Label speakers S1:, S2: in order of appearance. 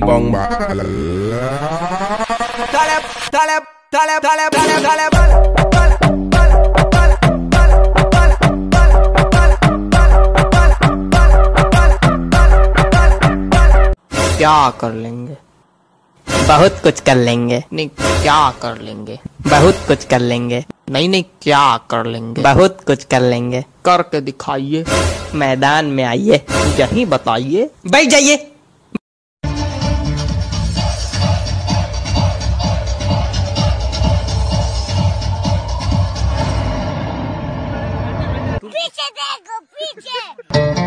S1: Bong ba
S2: क्या कर लेंगे बहुत कुछ कर लेंगे नहीं क्या कर लेंगे बहुत कुछ कर लेंगे नहीं नहीं क्या कर लेंगे बहुत कुछ कर लेंगे करके दिखाइए मैदान में आइए यही बताइए बैठ जाइए
S3: Picie tego, picie!